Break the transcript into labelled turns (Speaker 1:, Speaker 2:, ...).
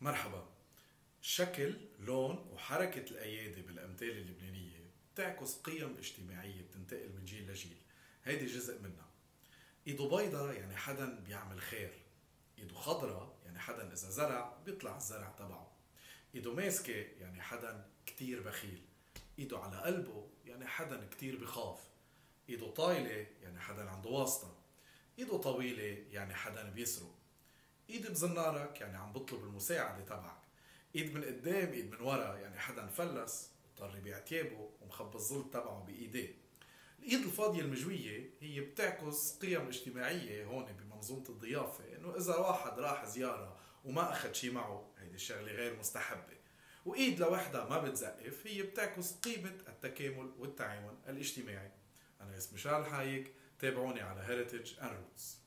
Speaker 1: مرحبا. شكل لون وحركة الأيادي بالأمثال اللبنانية بتعكس قيم اجتماعية بتنتقل من جيل لجيل. هيدي جزء منها. ايده بيضة يعني حدا بيعمل خير. ايده خضرة يعني حدا إذا زرع بيطلع الزرع تبعه. ايده ماسكة يعني حدا كتير بخيل. ايده على قلبه يعني حدا كتير بخاف. ايده طايلة يعني حدا عنده واسطة. ايده طويلة يعني حدا بيسرق. ايد بزنارك يعني عم بطلب المساعدة تبعك. إيد من قدام إيد من ورا يعني حدا فلس اضطر يبيع تيابه ومخبى الظل تبعه بإيديه. الإيد الفاضية المجوية هي بتعكس قيم اجتماعية هون بمنظومة الضيافة إنه إذا واحد راح زيارة وما أخذ شي معه هيدي الشغلة غير مستحبة. وإيد لوحدها ما بتزقف هي بتعكس قيمة التكامل والتعاون الاجتماعي. أنا اسمي شارل حايك تابعوني على هيريتج اند روتس